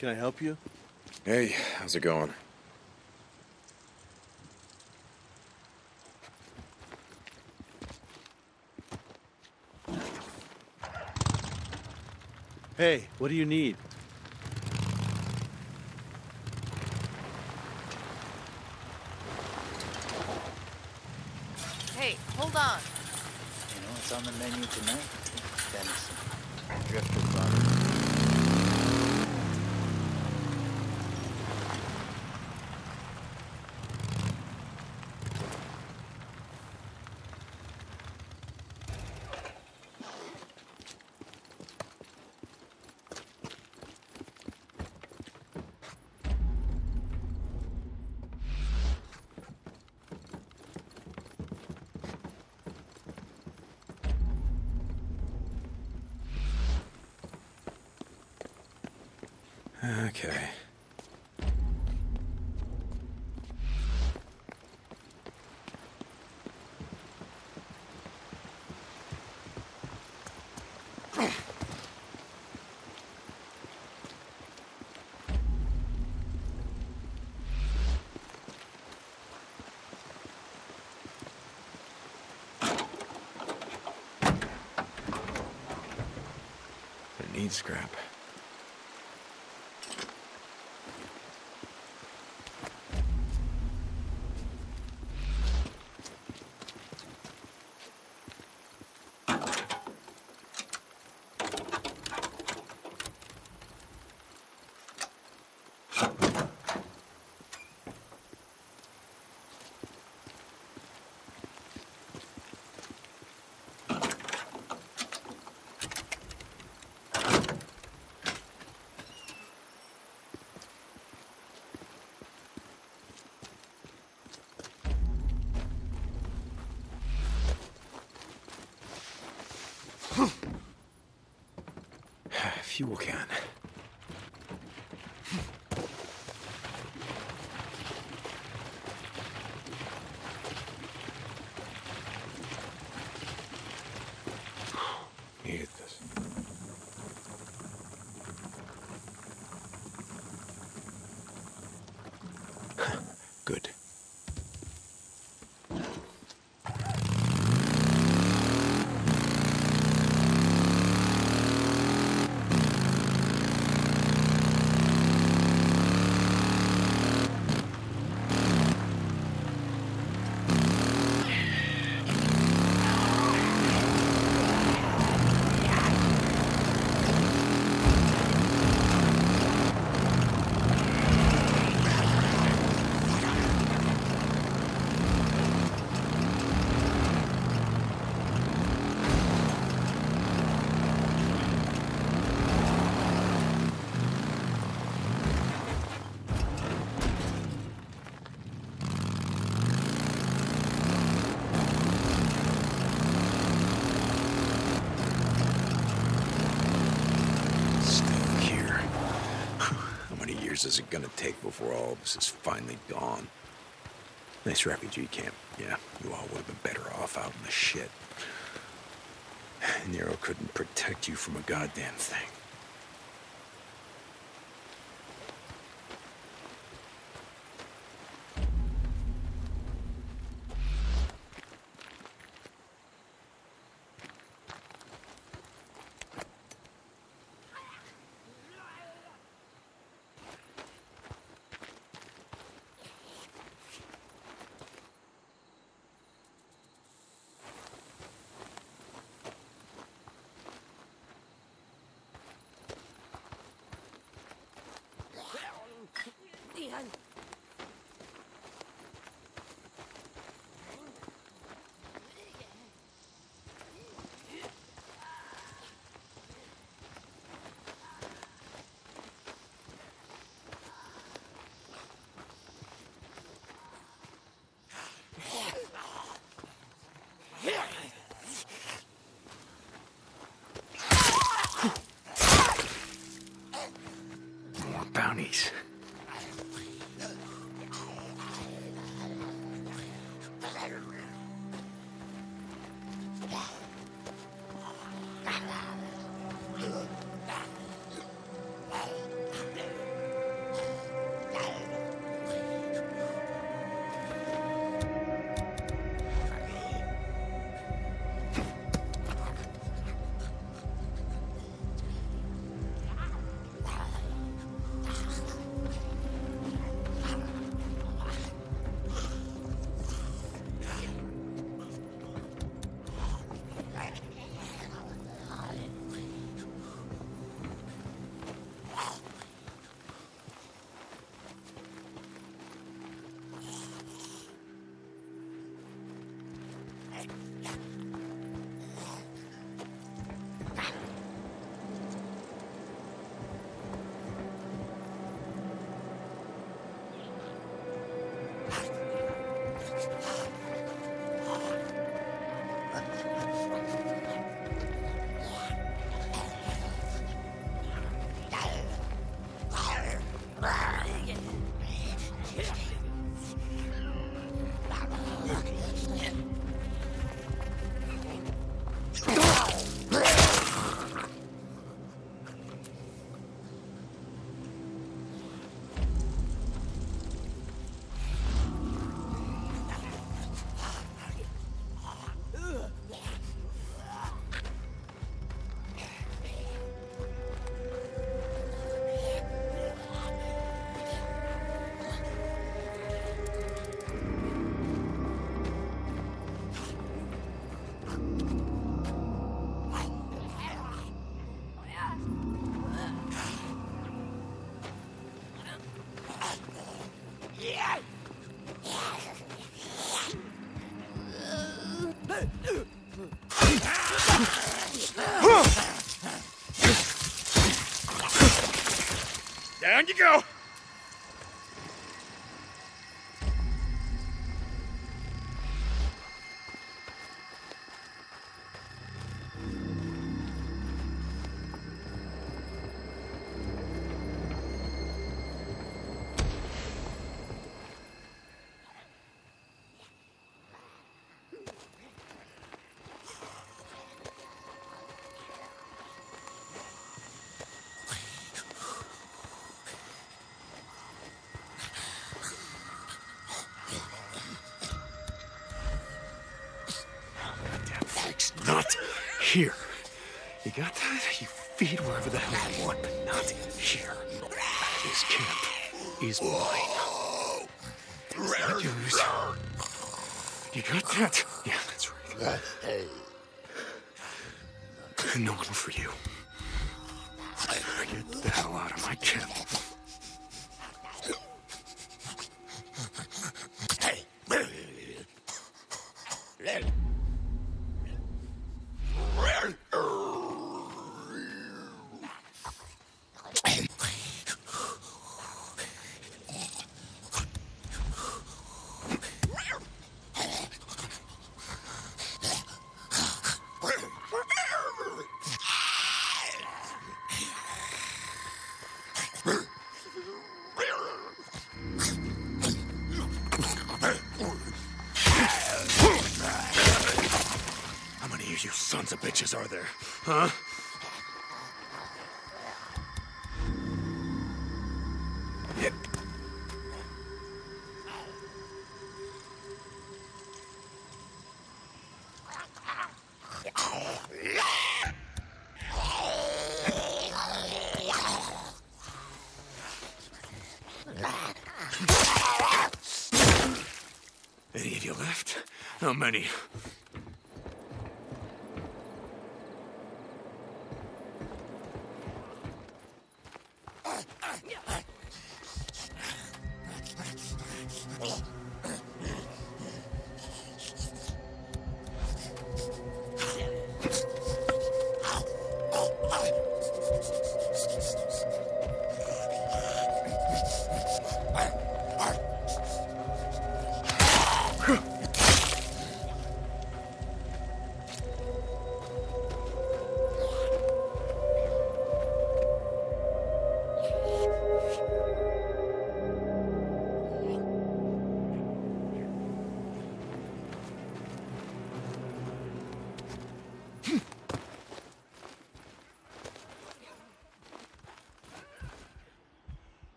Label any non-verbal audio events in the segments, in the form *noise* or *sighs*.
Can I help you? Hey, how's it going? Hey, what do you need? Scrap. Fuel can. *sighs* *laughs* Good. Still here. How many years is it gonna take before all this is finally gone? Nice refugee camp. Yeah, you all would have been better off out in the shit. *sighs* Nero couldn't protect you from a goddamn thing. More You got that? You feed wherever the hell you want, but not here. This camp is mine. It's not yours. You got that? Yeah, that's right. No one for you. Get the hell out of my camp. many.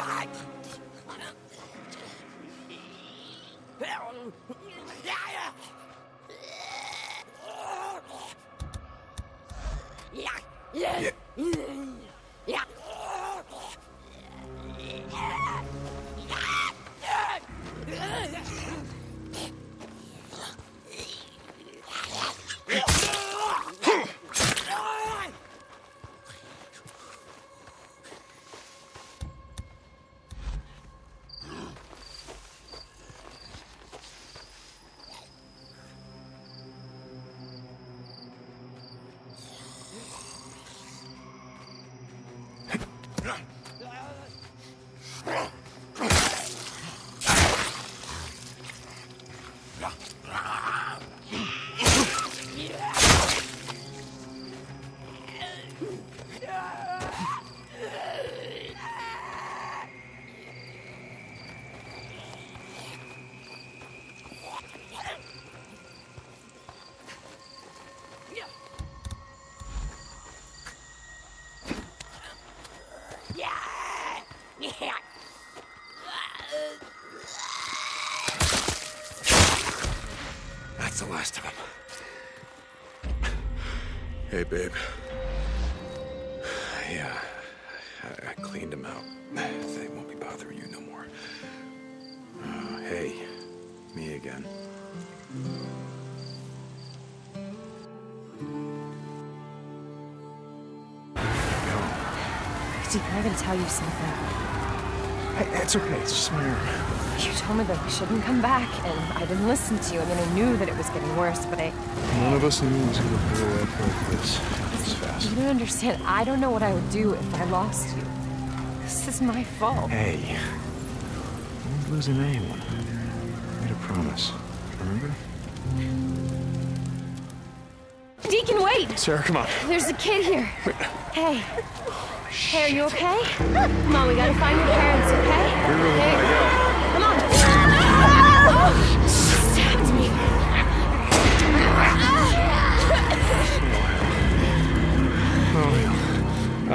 i Hey, babe. Yeah, I, I cleaned them out. They won't be bothering you no more. Uh, hey, me again. Deacon, I gotta tell you something. Hey, it's okay. It's just my arm. You told me that we shouldn't come back, and I didn't listen to you. I mean, I knew that it was getting worse, but I... None of us knew it was gonna blow up like this. This fast. You don't understand. I don't know what I would do if I lost you. This is my fault. Hey, I won't losing anyone. I made a promise. Remember? Deacon, wait! Sarah, come on. There's a kid here. Hey. Oh, hey, are you okay? Come on, we gotta find your parents, okay? Hey. Come on. Um,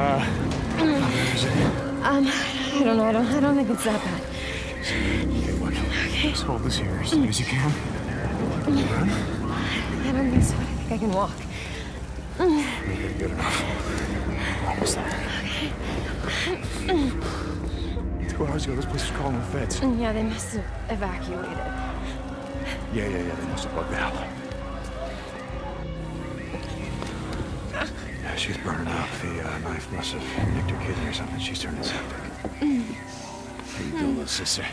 I don't know. I don't. I don't think it's that bad. Okay, look. Just hold this here as long as you can. Run. I don't think so. I think I can walk. Okay, good enough. Almost there. Two hours ago, this place was calling the feds. Yeah, they must have evacuated. Yeah, yeah, yeah. They must have bugged out. She's burning up. The uh, knife must have nicked her kidney or something. She's turning septic. How you doing, little sister?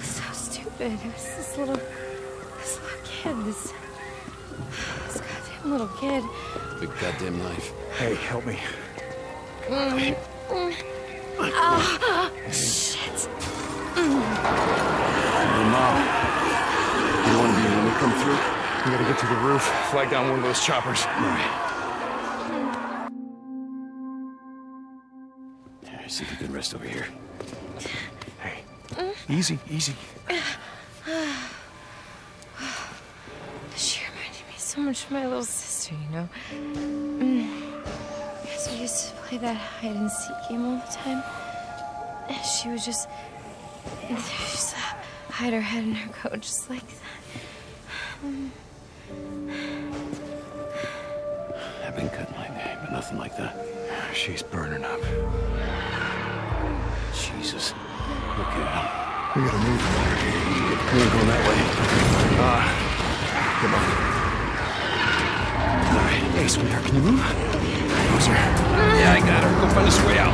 So stupid. It was this little, this little kid. This, this goddamn little kid. Big goddamn knife. Hey, help me. Oh shit. Hey, Mom. You want to be when we come through? We gotta get to the roof, flag down one of those choppers. All right. See if you can rest over here. Hey, easy, easy. She reminded me so much of my little sister, you know? Mm. Because we used to play that hide and seek game all the time. And she would just, just hide her head in her coat just like that. I've been cut like that, but nothing like that. She's burning up. Jesus. Look at him. We gotta move. him. We ain't going that way. Ah, come on. All right. Hey, sweetheart, can you move? Closer. Yeah, I got her. Go find a way out.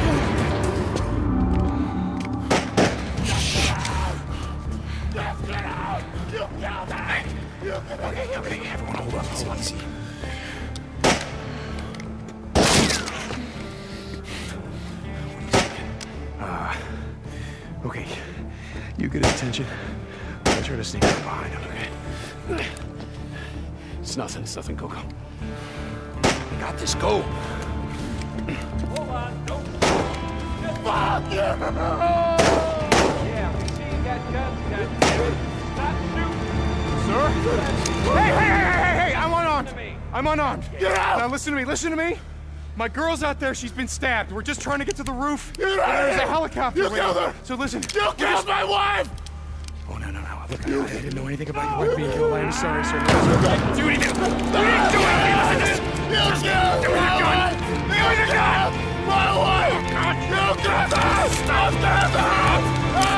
Get out! Okay, okay, everyone hold up. Easy, easy. Uh, okay, you get his attention. I'll try to sneak up behind him, okay? It's nothing. It's nothing, Coco. We got this. Go. Sir? Hey, hey, hey, hey, hey! I'm unarmed. I'm unarmed. Get out! Now listen to me. Listen to me. My girl's out there. She's been stabbed. We're just trying to get to the roof. There's a helicopter. You waiting. killed her. So listen. You killed my wife! Oh no no no! Look, I, I didn't know anything about your wife being killed. I'm sorry, sir. No, do anything. You didn't do anything. Listen to this. You killed my wife! Oh, you killed my wife! You killed her! Stop that!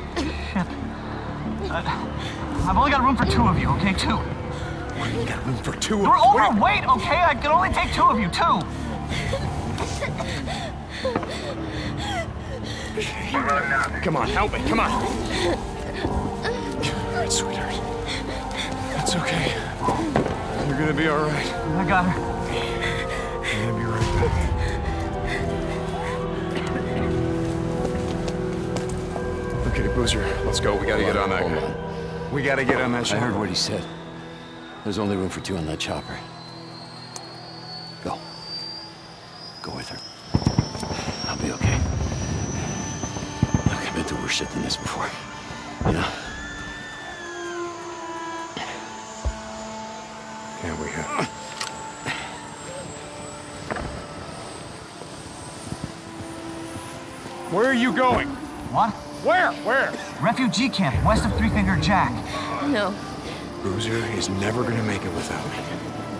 Shit. I've only got room for two of you, okay? Two. You got room for two. You're What do overweight, okay? I can only take two of you, two. Come on, help me. Come on. All right, sweetheart. It's okay. You're gonna be all right. I got her. I'm gonna be right back. Okay, Boozer, let's go. We gotta get on that. Hold on. We gotta get on that chopper. I heard what he said. There's only room for two on that chopper. Go. Go with her. I'll be okay. Look, I've been through worse shit than this before. You know? Yeah, we have. Where are you going? What? Where? Where? Refugee camp west of Three Finger Jack. No. Boozer is never gonna make it without me.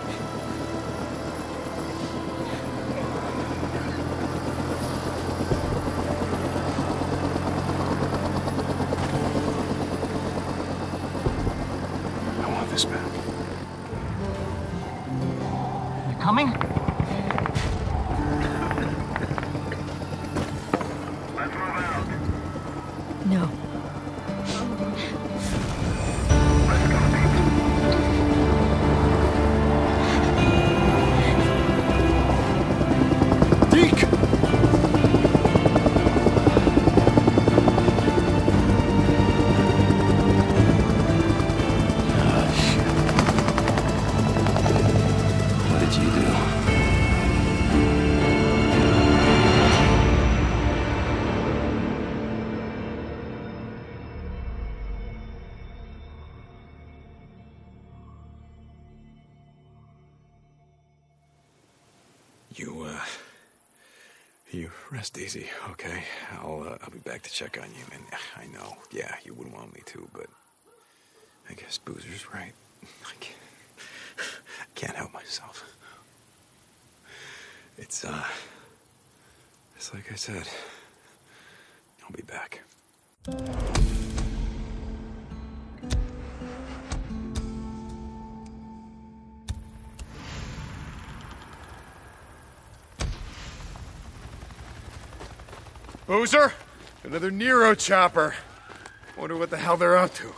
But I guess Boozer's right. *laughs* I can't, *laughs* I can't help myself. It's, uh, it's like I said, I'll be back. Boozer? Another Nero chopper. Wonder what the hell they're up to.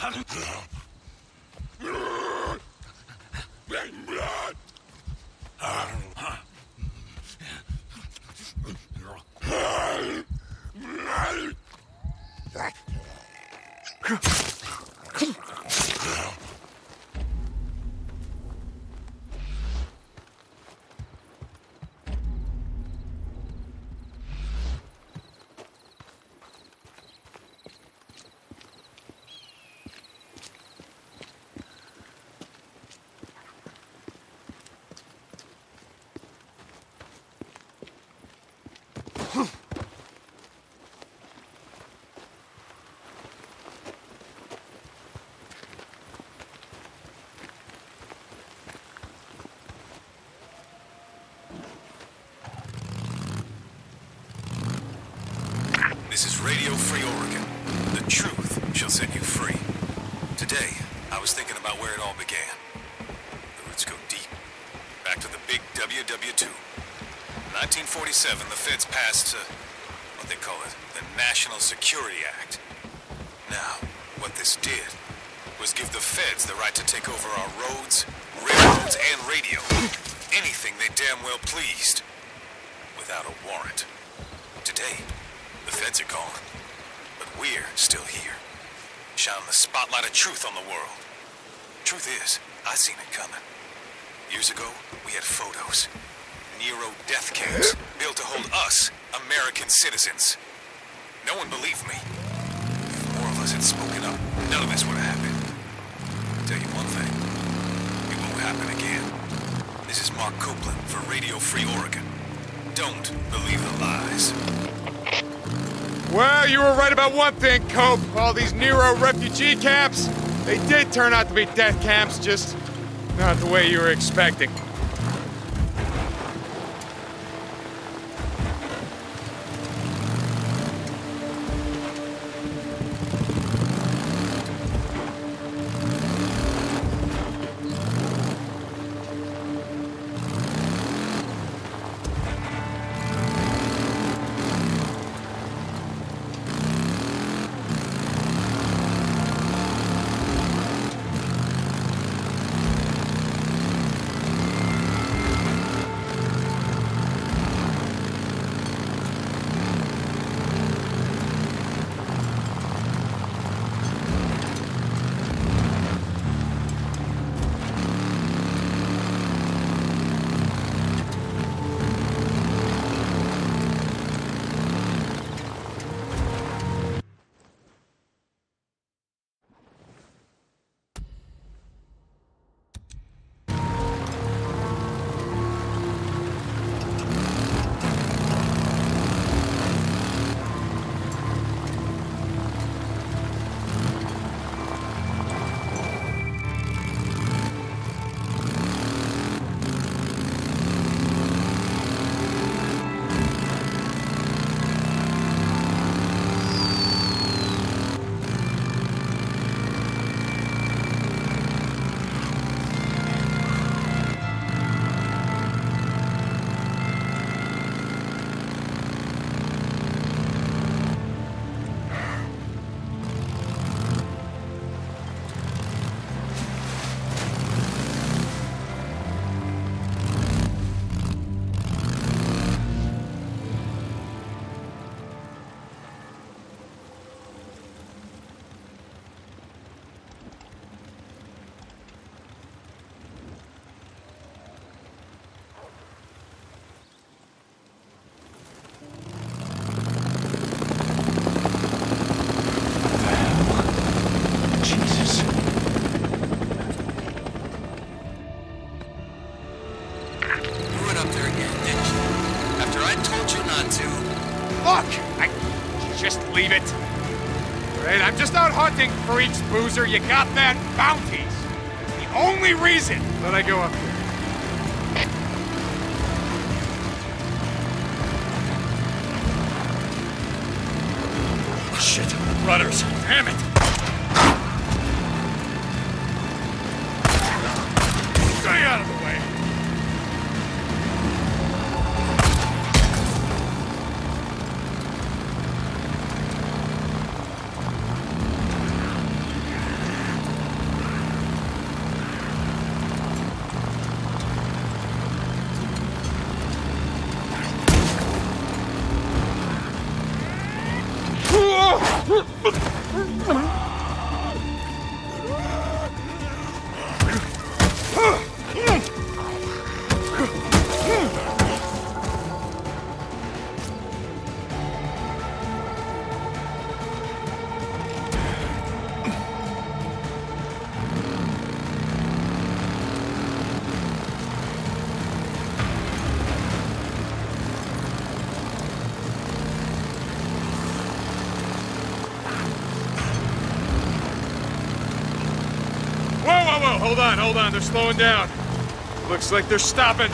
Allez, Radio Free Oregon. The truth shall set you free. Today, I was thinking about where it all began. The roots go deep. Back to the big WW2. 1947, the feds passed uh, what they call it, the National Security Act. Now, what this did was give the feds the right to take over our roads, railroads, and radio. Anything they damn well pleased. Without a warrant. Today, are gone. But we're still here. Shining the spotlight of truth on the world. Truth is, I seen it coming. Years ago, we had photos. Nero death camps built to hold us, American citizens. No one believed me. If more of us had spoken up, none of this would have happened. I'll Tell you one thing, it won't happen again. This is Mark Copeland for Radio Free Oregon. Don't believe the lies. Well, you were right about one thing, Cope. All these Nero refugee camps, they did turn out to be death camps, just not the way you were expecting. Boozer. You got that? Bounties. The only reason that I go up there. Oh, shit, rudders. Damn it. Hold on, hold on. They're slowing down. Looks like they're stopping.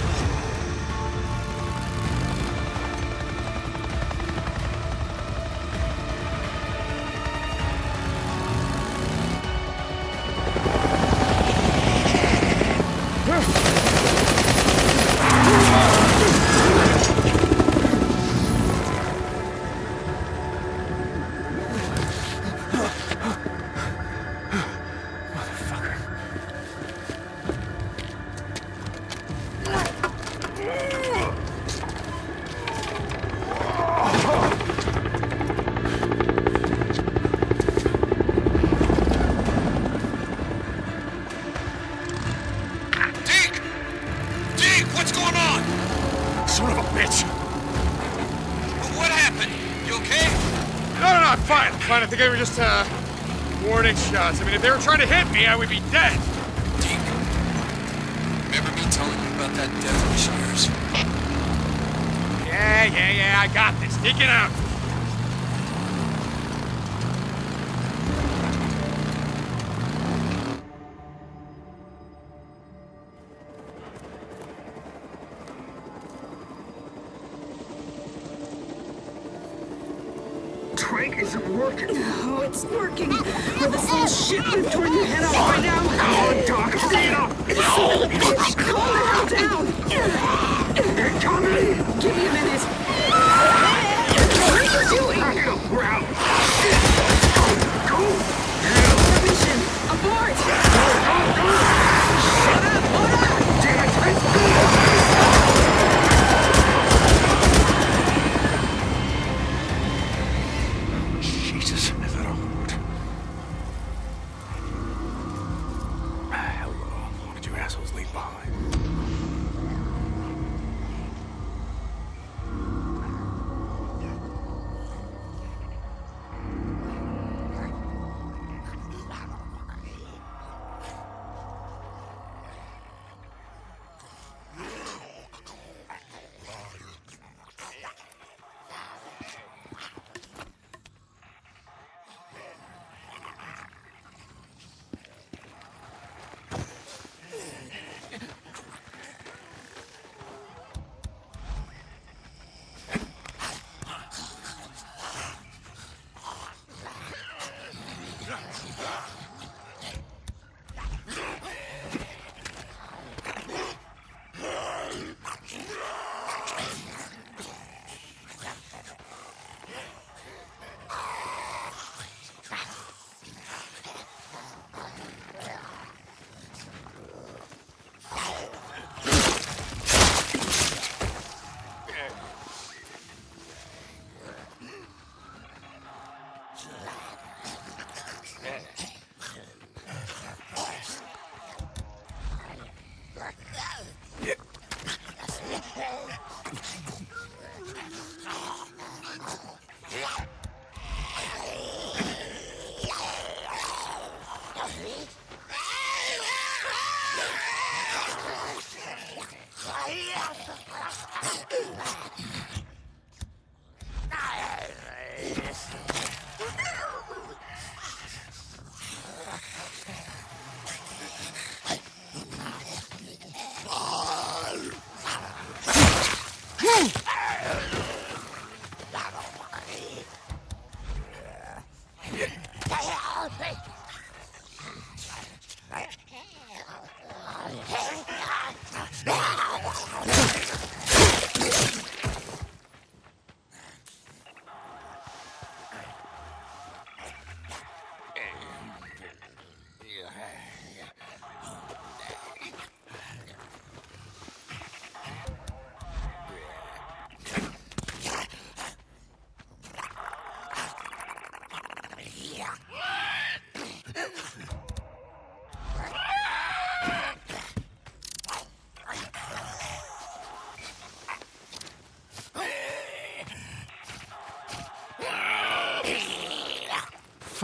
Shots. I mean, if they were trying to hit me, I would be dead. Deke, remember me telling you about that death wish of yours? Yeah, yeah, yeah, I got this. Deacon out. Trank isn't working. Oh, it's working.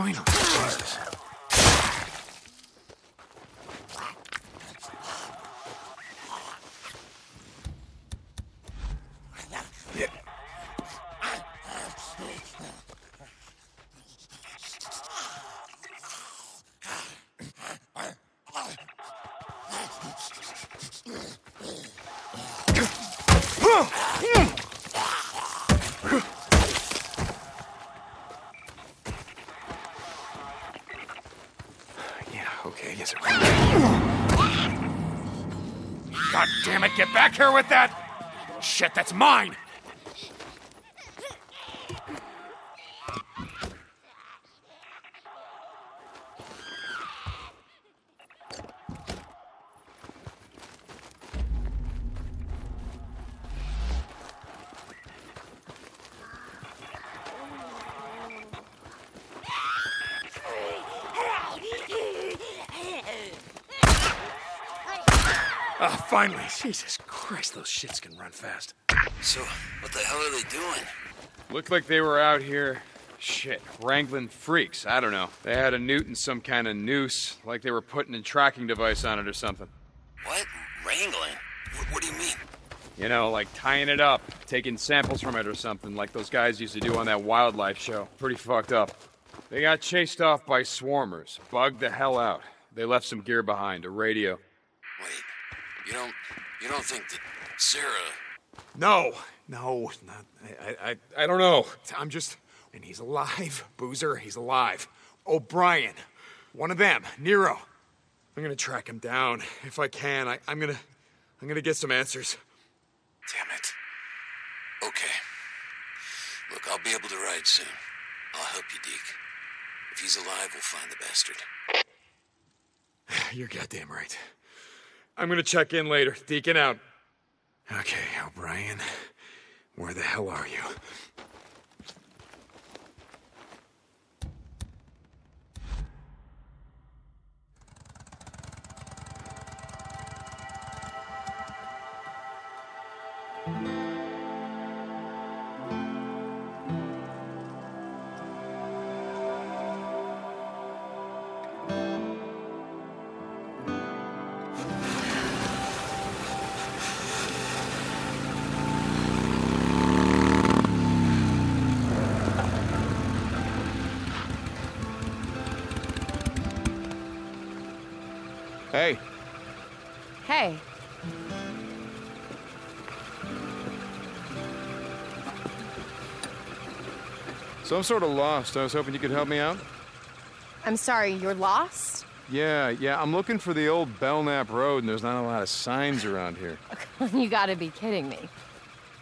Finally, Jesus. Yeah, okay, I guess it right. God damn it, get back here with that! Shit, that's mine! Ah, finally. Jesus Christ, those shits can run fast. So, what the hell are they doing? Looked like they were out here Shit, wrangling freaks. I don't know. They had a newt and some kind of noose, like they were putting a tracking device on it or something. What? Wrangling? What, what do you mean? You know, like tying it up, taking samples from it or something, like those guys used to do on that wildlife show. Pretty fucked up. They got chased off by swarmers, bugged the hell out. They left some gear behind, a radio. You don't you don't think that Sarah No, no, not, I, I, I don't know. I'm just, and he's alive, Boozer. He's alive. O'Brian, one of them, NERO. I'm gonna track him down if I can. I, I'm gonna, I'm gonna get some answers. Damn it. Okay. Look, I'll be able to ride soon. I'll help you, Deke. If he's alive, we'll find the bastard. *sighs* You're goddamn right. I'm gonna check in later. Deacon out. Okay, O'Brian, where the hell are you? So I'm sort of lost. I was hoping you could help me out. I'm sorry, you're lost? Yeah, yeah, I'm looking for the old Belknap Road, and there's not a lot of signs around here. *laughs* you gotta be kidding me.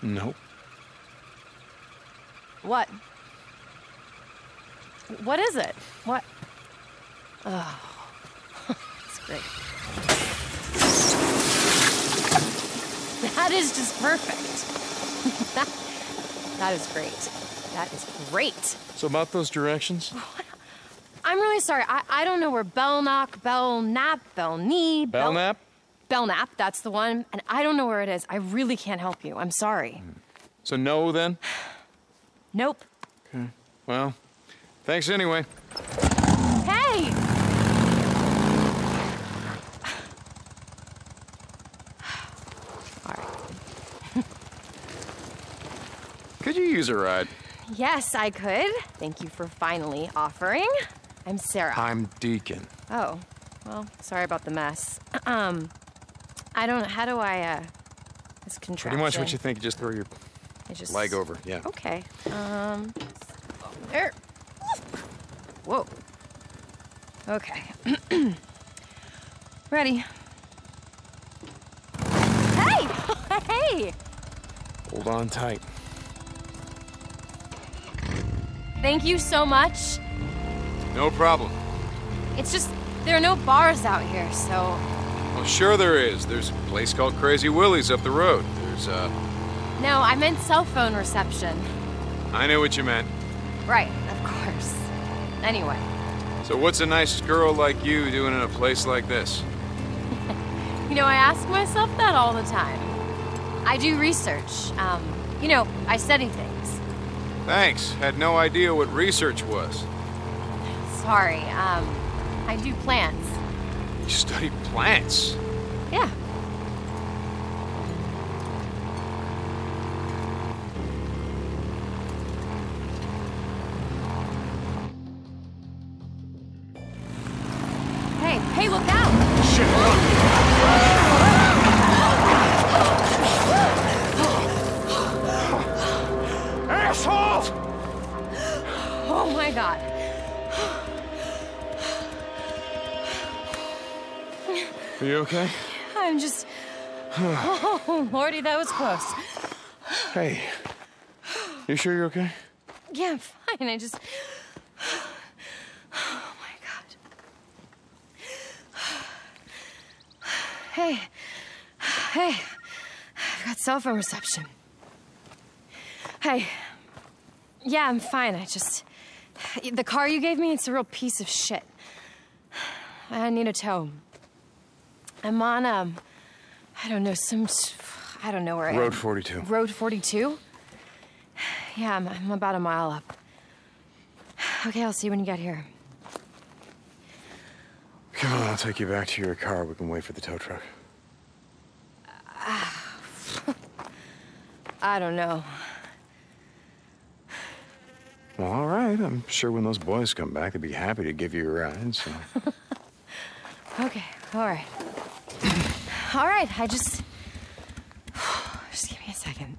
Nope. What? What is it? What? Oh, *laughs* it's great. That is just perfect. that, *laughs* that is great. That is great. So about those directions? Oh, I'm really sorry. I, I don't know where Belknock, Belknap, Belknee, Bel- Belknap? Belknap, that's the one. And I don't know where it is. I really can't help you. I'm sorry. Hmm. So no then? *sighs* Nope. Okay. Well, thanks anyway. Hey! *sighs* All right. *laughs* Could you use a ride? Yes, I could. Thank you for finally offering. I'm Sarah. I'm Deacon. Oh, well, sorry about the mess. *clears throat* Um, I don't. Know, how do I? uh This contraption. Pretty much what you think. Just throw your just leg over. Yeah. Okay. Um. There. Whoa. Okay. *clears throat* Ready. Hey! *laughs* hey! Hold on tight. Thank you so much. No problem. It's just there are no bars out here, so Well, sure there is. There's a place called Crazy Willie's up the road. There's, uh, no. I meant cell phone reception. I knew what you meant. Right, of course. Anyway, So what's a nice girl like you doing in a place like this? *laughs* you know, I ask myself that all the time. I do research. Um, you know, I study things. Thanks. Had no idea what research was. Sorry. Um, I do plants. You study plants. You sure you're okay? Yeah, I'm fine. I just. *sighs* Oh my god. *sighs* Hey. *sighs* Hey. I've got cell phone reception. Hey. Yeah, I'm fine. I just. The car you gave me, it's a real piece of shit. I need a tow. I'm on, um. I don't know, some. I don't know where I am. Road 42. Road 42? Yeah, I'm, I'm about a mile up. Okay, I'll see you when you get here. Come on, I'll take you back to your car. We can wait for the tow truck. *sighs* I don't know. Well, all right. I'm sure when those boys come back, they'd be happy to give you a ride. So. *laughs* Okay, all right. *clears throat* All right, I just. Just give me a second.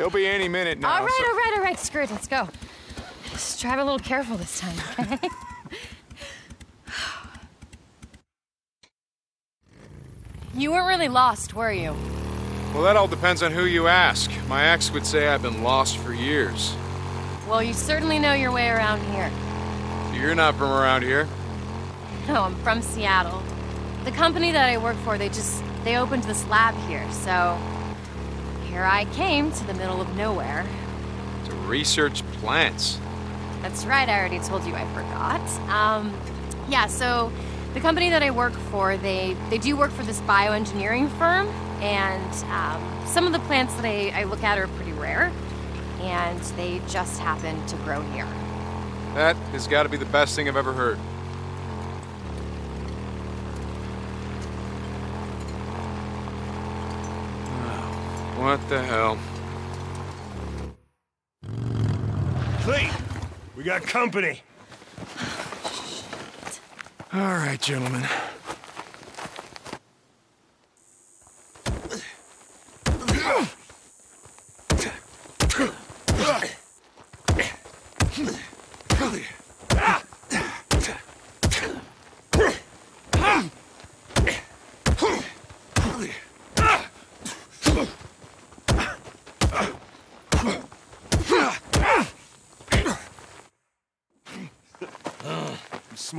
They'll be any minute now. all right, so- all right, all right. Screw it, let's go. Just drive a little careful this time, *laughs* okay? you weren't really lost, were you? Well, that all depends on who you ask. My ex would say I've been lost for years. Well, you certainly know your way around here. So you're not from around here? No, I'm from Seattle. The company that I work for, they just they opened this lab here, so here I came to the middle of nowhere. To research plants. That's right, I already told you I forgot. Um, yeah, so the company that I work for, they they do work for this bioengineering firm, and um, some of the plants that I, I look at are pretty rare, and they just happen to grow here. That has got to be the best thing I've ever heard. What the hell? Clete, we got company. All right, gentlemen.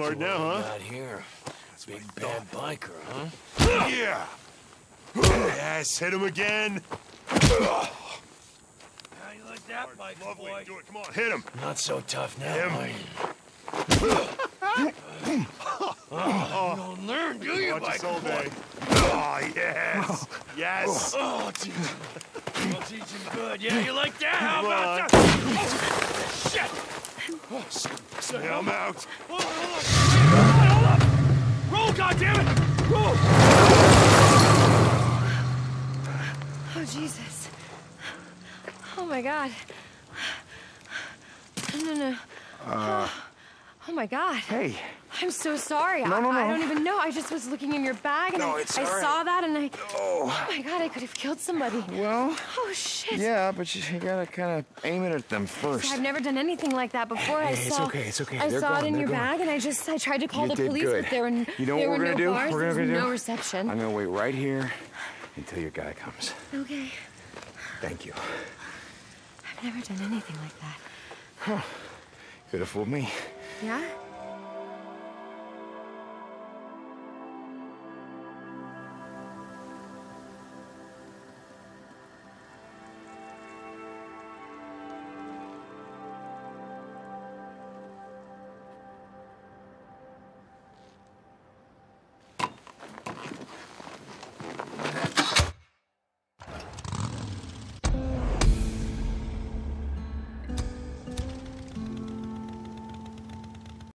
Smart now, huh? Not here. Big bad biker, huh? Yeah. Yes, hit him again. How you like that, biker Lovely. Do it. Come on, hit him. Not so tough now, Him. Martin. *laughs* You don't learn, do you, Watch biker all boy? day. Oh, yes. Yes. Oh, I'll teach him. I'll teach him good. Yeah, you like that? How about on. that? Shit! Oh, so, so Yeah, I'm out. Hold on, hold on. Hold on, hold on. Roll, goddammit! Roll! Oh, Jesus. Oh, my God. No, no, no. Uh, oh, my God. Hey, I'm so sorry. No, I, no, I no. don't even know. I just was looking in your bag and No, I, it's I all right. saw that and I. Oh. Oh, my God, I could have killed somebody. well, Oh, shit. yeah, but you, you gotta kind of aim it at them first. I've never done anything like that before. I Hey, it's saw, okay, it's okay. I They're saw it in they're your gone. bag, and I just I tried to call You the did police, good. but there were n- You know what were we're gonna no do? bars, We're there gonna was do- no reception. I'm gonna wait right here until your guy comes. Okay, Thank you. I've never done anything like that. Huh. Could have fooled me. Yeah?